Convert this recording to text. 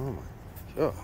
Oh my god.